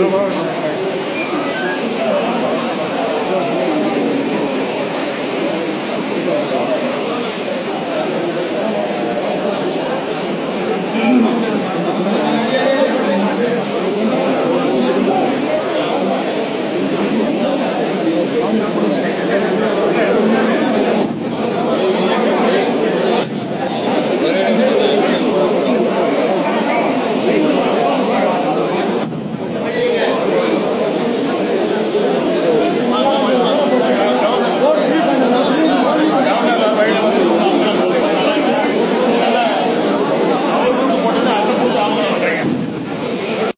Não, não.